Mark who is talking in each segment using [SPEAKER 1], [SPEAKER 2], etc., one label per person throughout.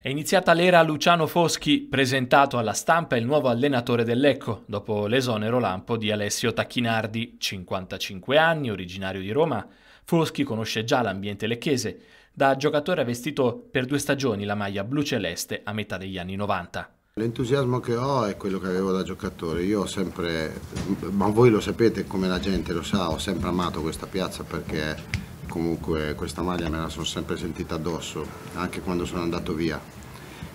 [SPEAKER 1] È iniziata l'era Luciano Foschi, presentato alla stampa il nuovo allenatore del Lecco, dopo l'esonero lampo di Alessio Tacchinardi, 55 anni, originario di Roma. Foschi conosce già l'ambiente lecchese. Da giocatore ha vestito per due stagioni la maglia blu-celeste a metà degli anni 90.
[SPEAKER 2] L'entusiasmo che ho è quello che avevo da giocatore. Io ho sempre, ma voi lo sapete come la gente lo sa, ho sempre amato questa piazza perché comunque questa maglia me la sono sempre sentita addosso, anche quando sono andato via.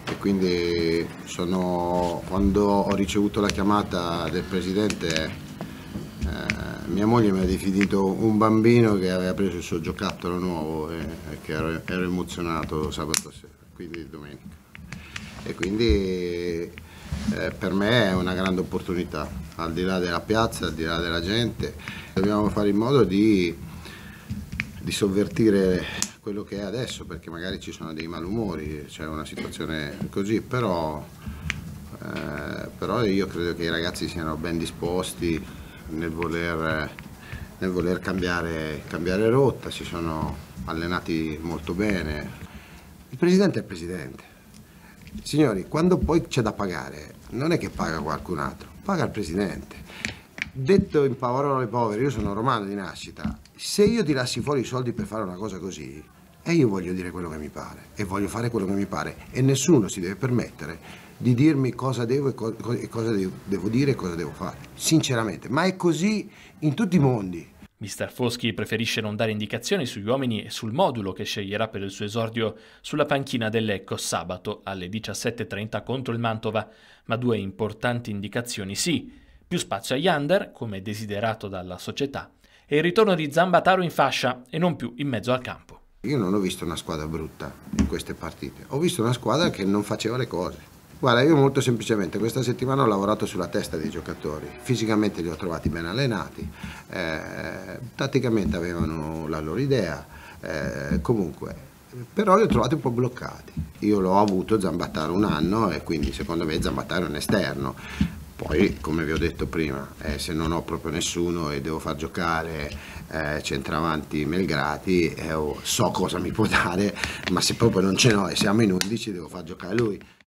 [SPEAKER 2] E quindi sono, quando ho ricevuto la chiamata del presidente, eh, mia moglie mi ha definito un bambino che aveva preso il suo giocattolo nuovo e, e che ero, ero, emozionato sabato sera, quindi domenica. E quindi eh, per me è una grande opportunità, al di là della piazza, al di là della gente, dobbiamo fare in modo di di sovvertire quello che è adesso, perché magari ci sono dei malumori, c'è una situazione così, però, eh, però, io credo che i ragazzi siano ben disposti nel voler, nel voler cambiare, cambiare rotta, si sono allenati molto bene. Il presidente è il presidente. Signori, quando poi c'è da pagare, non è che paga qualcun altro, paga il presidente. Detto in parole povere, io sono romano di nascita, se io tirassi fuori i soldi per fare una cosa così, e io voglio dire quello che mi pare, e voglio fare quello che mi pare, e nessuno si deve permettere di dirmi cosa devo e, co e cosa devo, devo dire e cosa devo fare, sinceramente, ma è così in tutti i mondi.
[SPEAKER 1] Mister Foschi preferisce non dare indicazioni sugli uomini e sul modulo che sceglierà per il suo esordio sulla panchina dell'Ecco sabato alle 17.30 contro il Mantova, ma due importanti indicazioni sì, più spazio agli under, come desiderato dalla società, e il ritorno di Zambataro in fascia e non più in mezzo al campo.
[SPEAKER 2] Io non ho visto una squadra brutta in queste partite, ho visto una squadra che non faceva le cose. Guarda, io molto semplicemente questa settimana ho lavorato sulla testa dei giocatori, fisicamente li ho trovati ben allenati, eh, tatticamente avevano la loro idea, eh, comunque, però li ho trovati un po' bloccati. Io l'ho avuto Zambataro un anno e quindi secondo me Zambataro è un esterno, poi, come vi ho detto prima, eh, se non ho proprio nessuno e devo far giocare eh, centravanti Melgrati, eh, so cosa mi può dare, ma se proprio non ce n'ho e siamo in 11 devo far giocare lui.